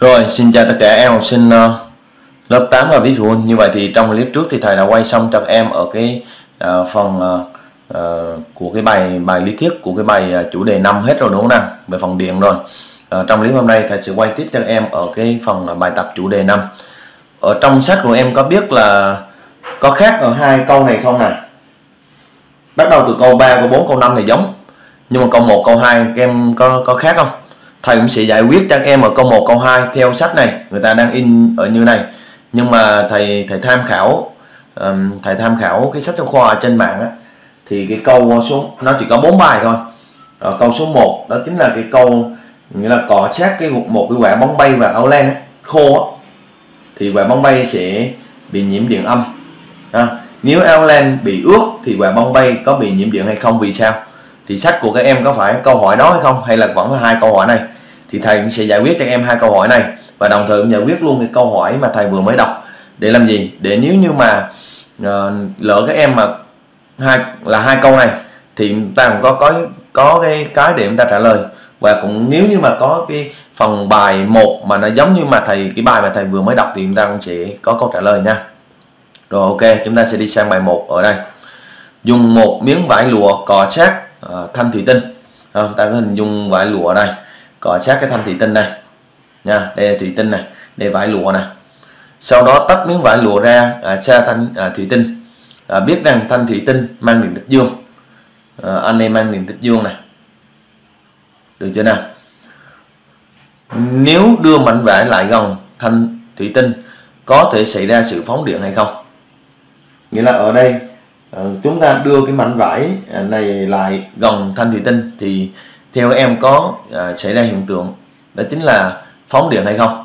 Rồi, xin chào tất cả em học sinh uh, lớp 8 và ví dụ. Như vậy thì trong clip trước thì thầy đã quay xong cho các em ở cái uh, phần uh, uh, của cái bài bài lý thuyết của cái bài uh, chủ đề 5 hết rồi đúng không nào? Về phần điện rồi. Uh, trong clip hôm nay thầy sẽ quay tiếp cho các em ở cái phần uh, bài tập chủ đề 5. Ở trong sách của em có biết là có khác ở hai câu này không nào? Bắt đầu từ câu 3, câu 4, câu 5 thì giống. Nhưng mà câu 1, câu 2 các em có có khác không? Thầy cũng sẽ giải quyết cho các em ở câu 1 câu 2 theo sách này. Người ta đang in ở như này. Nhưng mà thầy thầy tham khảo um, thầy tham khảo cái sách giáo khoa trên mạng á, thì cái câu số nó chỉ có bốn bài thôi. Ở câu số 1 đó chính là cái câu nghĩa là cọ sát cái một cái quả bóng bay và áo len á, khô á, thì quả bóng bay sẽ bị nhiễm điện âm. À, nếu áo len bị ướt thì quả bóng bay có bị nhiễm điện hay không vì sao? Thì sách của các em có phải câu hỏi đó hay không hay là vẫn là hai câu hỏi này? Thì thầy cũng sẽ giải quyết cho em hai câu hỏi này. Và đồng thời cũng giải quyết luôn cái câu hỏi mà thầy vừa mới đọc. Để làm gì? Để nếu như mà uh, lỡ các em mà hai là hai câu này thì ta cũng có có có cái cái để chúng ta trả lời. Và cũng nếu như mà có cái phần bài một mà nó giống như mà thầy cái bài mà thầy vừa mới đọc thì chúng ta cũng sẽ có câu trả lời nha. Rồi ok chúng ta sẽ đi sang bài 1 ở đây. Dùng một miếng vải lụa cọ sát uh, ờ, thanh thủy tinh. À, ta có hình dung vải lụa đây cọ sát cái thanh thủy tinh này. Nha đây là thủy tinh này đây vải lụa này. Sau đó tách miếng vải lụa ra à, xa thanh à, thủy tinh. À, biết rằng thanh thủy tinh mang điện tích dương. À, anh em mang điện tích dương này. Được chưa nào? Nếu đưa mảnh vải lại gần thanh thủy tinh có thể xảy ra sự phóng điện hay không? Nghĩa là ở đây à, chúng ta đưa cái mảnh vải à, này lại gần thanh thủy tinh thì theo em có à, xảy ra hiện tượng đó chính là phóng điện hay không?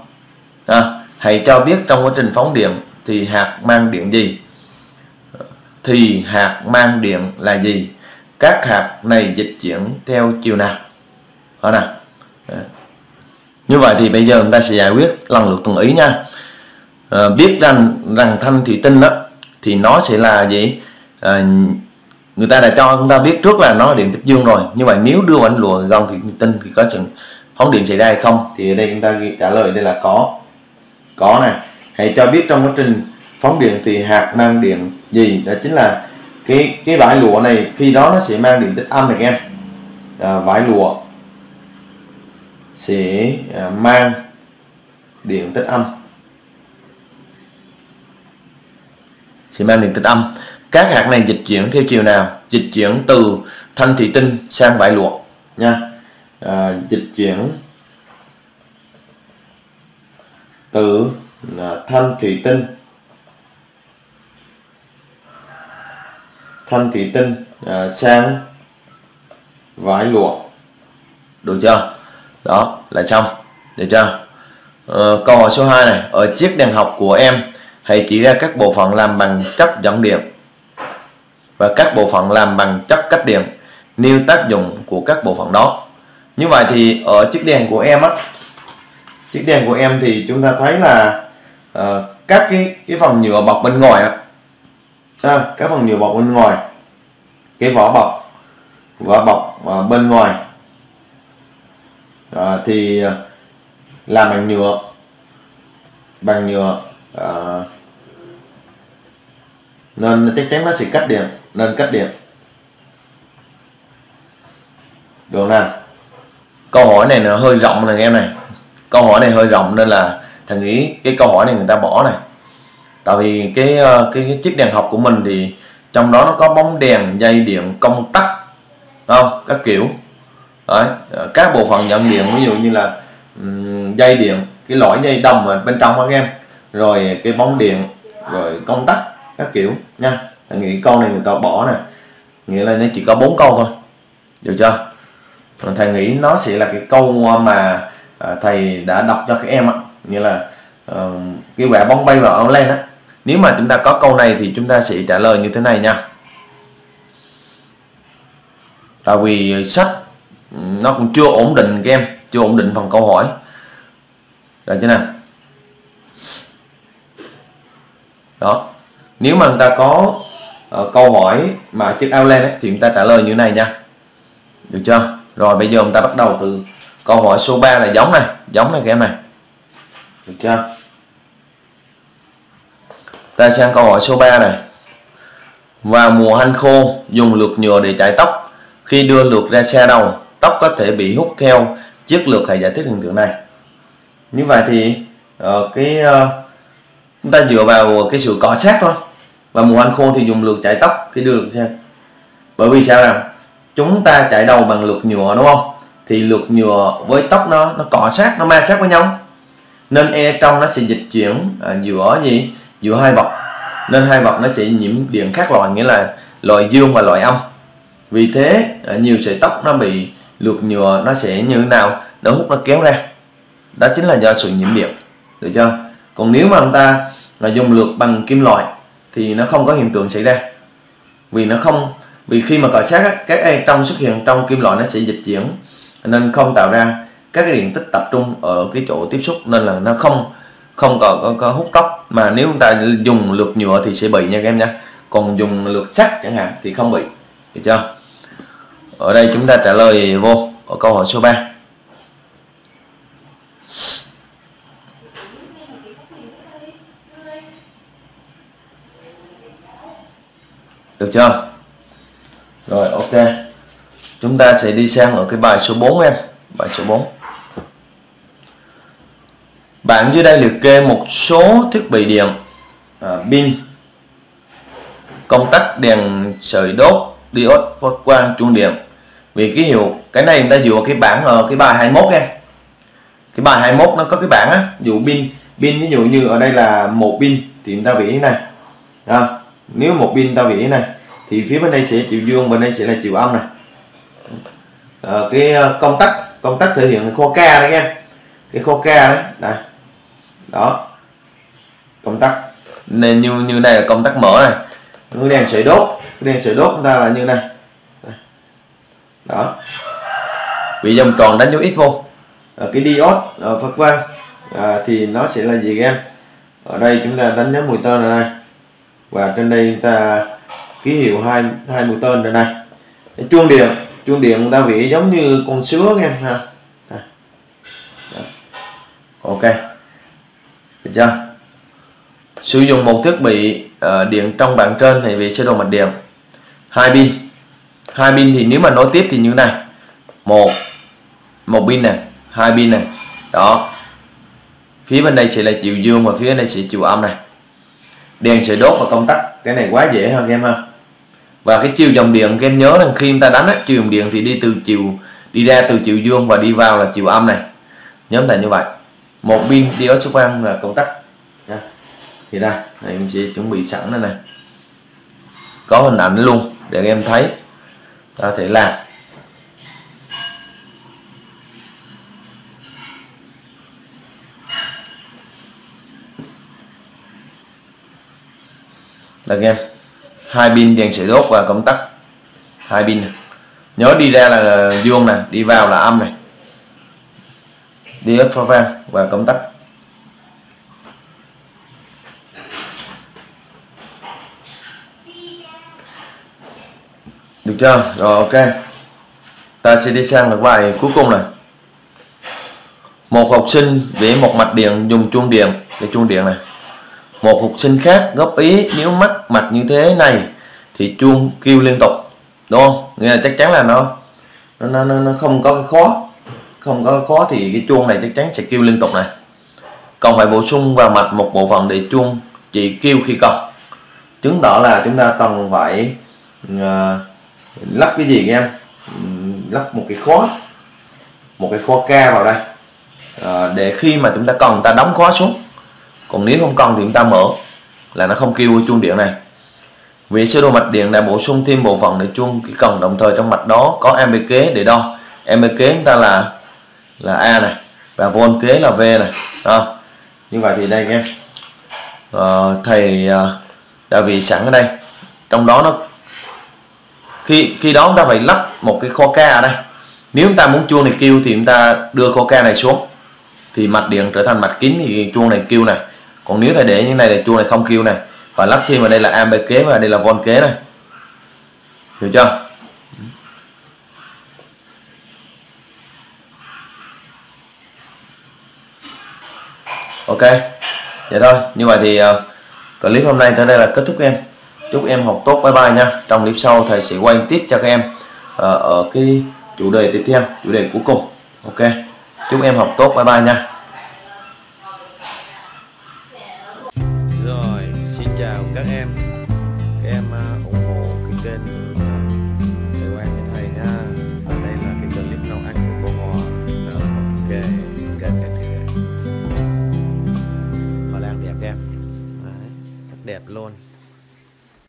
À, hãy cho biết trong quá trình phóng điện thì hạt mang điện gì? Thì hạt mang điện là gì? Các hạt này dịch chuyển theo chiều nào? Đó nào à. như vậy thì bây giờ chúng ta sẽ giải quyết lần lượt từng ý nha. À, biết rằng rằng thanh thủy tinh đó thì nó sẽ là gì? À, người ta đã cho chúng ta biết trước là nó là điện tích dương rồi. Nhưng mà nếu đưa ảnh lùa gần thì tinh thì có sự phóng điện xảy ra hay không thì ở đây chúng ta trả lời đây là có. Có này hãy cho biết trong quá trình phóng điện thì hạt mang điện gì? Đó chính là cái cái vải lụa này. Khi đó nó sẽ mang điện tích âm này em à, vải lụa sẽ à, mang điện tích âm. Sẽ mang điện tích âm các hạt này dịch chuyển theo chiều nào? Dịch chuyển từ thanh thủy tinh sang vải lụa nha. À, dịch chuyển từ à, thanh thủy tinh thanh thủy tinh à, sang vải lụa được chưa? Đó là xong. Được chưa? À, câu hỏi số 2 này. Ở chiếc đèn học của em hãy chỉ ra các bộ phận làm bằng chất dẫn điện và các bộ phận làm bằng chất cách điện nêu tác dụng của các bộ phận đó. Như vậy thì ở chiếc đèn của em á chiếc đèn của em thì chúng ta thấy là uh, các cái cái phần nhựa bọc bên ngoài á à, các phần nhựa bọc bên ngoài cái vỏ bọc vỏ bọc uh, bên ngoài. Uh, thì làm bằng nhựa bằng nhựa uh, nên chắc chắn nó sẽ cách điện nên cách điện. Được nào? Câu hỏi này là hơi rộng này em này. Câu hỏi này hơi rộng nên là thằng nghĩ cái câu hỏi này người ta bỏ này. Tại vì cái ờ, cái, cái chiếc đèn học của mình thì trong đó nó có bóng đèn dây điện công tắc không? Các kiểu. Đấy, ờ, các bộ phận nhận điện ví dụ như là um, dây điện cái lõi dây đồng ở bên trong các em. Rồi cái bóng điện rồi công tắc các kiểu nha thầy nghĩ câu này người ta bỏ nè. Nghĩa là nó chỉ có bốn câu thôi. Được chưa? Thầy nghĩ nó sẽ là cái câu mà à, thầy đã đọc cho các em á. Nghĩa là uh, cái quả bóng bay vào áo len á. Nếu mà chúng ta có câu này thì chúng ta sẽ trả lời như thế này nha. Tại vì sách ừ, nó cũng chưa ổn định các em chưa ổn định phần câu hỏi. Được chưa nào? Đó. Nếu mà người ta có uh, câu hỏi mà chiếc áo len ấy, thì chúng ta trả lời như thế này nha. Được chưa? Rồi bây giờ chúng ta bắt đầu từ câu hỏi số 3 là giống này. Giống này các em này. Được chưa? Ta sang câu hỏi số 3 này. Vào mùa hanh khô dùng lược nhựa để chải tóc. Khi đưa lược ra xe đầu tóc có thể bị hút theo chiếc lược hãy giải thích hiện tượng này. Như vậy thì uh, cái uh, chúng ta dựa vào cái sự cọ sát thôi và mùa hanh khô thì dùng lược chải tóc thì đưa lược xe bởi vì sao nào? Chúng ta chải đầu bằng lược nhựa đúng không? Thì lược nhựa với tóc nó nó cọ sát nó ma sát với nhau. Nên e trong nó sẽ dịch chuyển à, giữa gì? Giữa hai vật. Nên hai vật nó sẽ nhiễm điện khác loại nghĩa là loại dương và loại âm. Vì thế à, nhiều sợi tóc nó bị lược nhựa nó sẽ như thế nào? Nó hút nó kéo ra. Đó chính là do sự nhiễm điện. Được chưa? Còn nếu mà chúng ta là dùng lược bằng kim loại thì nó không có hiện tượng xảy ra. Vì nó không vì khi mà cọ sát các electron xuất hiện trong kim loại nó sẽ dịch chuyển nên không tạo ra các cái điện tích tập trung ở cái chỗ tiếp xúc nên là nó không không có, có, có hút tóc mà nếu chúng ta dùng lược nhựa thì sẽ bị nha các em nha. Còn dùng lược sắt chẳng hạn thì không bị được chưa? Ở đây chúng ta trả lời vô ở câu hỏi số 3 được chưa? Rồi ok. Chúng ta sẽ đi sang ở cái bài số 4 em. Bài số 4 bạn dưới đây liệt kê một số thiết bị điện à, pin công tắc đèn sợi đốt diode phát quang chuông điện. Vì ký hiệu cái này người ta dựa cái bảng ở cái bài 21 em. Cái bài 21 nó có cái bảng á dụ pin. Pin ví dụ như ở đây là một pin thì người ta vỉ này. Đó nếu một pin ta vỉ này thì phía bên đây sẽ chiều dương bên đây sẽ là chiều âm này. À, cái ờ, công tắc công tắc thể hiện kho K đấy nha. Cái kho K đấy này. Đó. Công tắc. Nên như như này là công tắc mở này. Cái đèn sợi đốt cái đèn sợi đốt chúng ta là như này. Đó. Bị vòng tròn đánh dấu ít vô. À, cái diode à, phát quang. À, thì nó sẽ là gì các em? Ở đây chúng ta đánh dấu mùi tên này, này và trên đây chúng ta ký hiệu hai hai mũi tên đây này. Chuông điện chuông điện chúng ta vẽ giống như con sứa nghe ha. Ok. Được chưa? Sử dụng một thiết bị uh, điện trong bảng trên này về sơ đồ mạch điện. Hai pin. Hai pin thì nếu mà nối tiếp thì như này. Một. Một pin này hai pin này. Đó. Phía bên đây sẽ là chiều dương và phía bên đây sẽ chiều âm này đèn sợi đốt và công tắc. Cái này quá dễ hơn em ha. Và cái chiều dòng điện em nhớ rằng khi chúng ta đánh á, chiều dòng điện thì đi từ chiều đi ra từ chiều dương và đi vào là chiều âm này. Nhóm là như vậy. Một pin diode số quang là công tắc. Nha. Thì đây này mình sẽ chuẩn bị sẵn đây này. Có hình ảnh luôn để em thấy. Có thể làm. Đây em hai pin đèn sợi đốt và công tắc. Hai pin. Nhớ đi ra là dương này, đi vào là âm này. Đi ớt pha vang và công tắc. Được chưa? Rồi, ok. Ta sẽ đi sang là bài cuối cùng này. Một học sinh vẽ một mạch điện dùng chuông điện. Cái chuông điện này một học sinh khác góp ý nếu mắc mạch như thế này thì chuông kêu liên tục đúng không? Nghĩa là chắc chắn là nó nó nó, nó không có khó không có khó thì cái chuông này chắc chắn sẽ kêu liên tục này. Còn phải bổ sung vào mạch một bộ phận để chuông chỉ kêu khi cần. Chứng tỏ là chúng ta cần phải uh, lắp cái gì em lắp một cái khóa một cái khóa ca vào đây. Uh, để khi mà chúng ta cần ta đóng khóa xuống còn nếu không cần thì chúng ta mở là nó không kêu chuông điện này. Vì sơ đồ mạch điện đã bổ sung thêm bộ phận để chuông cái cần đồng thời trong mạch đó có em kế để đo. Em kế chúng ta là là a này và volt kế là v này đó như vậy thì đây nghe ờ, thầy ờ, đã vì sẵn ở đây. Trong đó nó khi khi đó chúng ta phải lắp một cái kho ca ở đây. Nếu chúng ta muốn chuông này kêu thì chúng ta đưa kho ca này xuống. Thì mạch điện trở thành mạch kín thì chuông này kêu này còn nếu thầy để như này thì chuông này không kêu này. Và lắp thêm vào đây là ampe kế và đây là von kế này. Hiểu chưa? Ok. Vậy thôi. Như vậy thì uh, clip hôm nay tới đây là kết thúc em. Chúc em học tốt bye bye nha. Trong clip sau thầy sẽ quay tiếp cho các em uh, ở cái chủ đề tiếp theo chủ đề cuối cùng. Ok. Chúc em học tốt bye bye nha. chào các em. Các em à, ủng hộ cái kênh à, thầy quang nhà thầy nha. Và đây là cái clip nấu ăn của cô ngò ok một kê kênh hoa lan đẹp em Đấy, đẹp luôn.